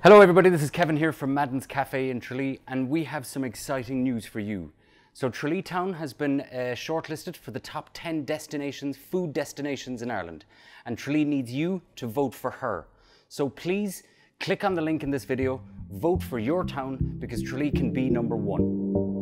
Hello, everybody. This is Kevin here from Madden's Cafe in Tralee, and we have some exciting news for you. So, Tralee Town has been uh, shortlisted for the top 10 destinations, food destinations in Ireland, and Tralee needs you to vote for her. So, please click on the link in this video, vote for your town because Tralee can be number one.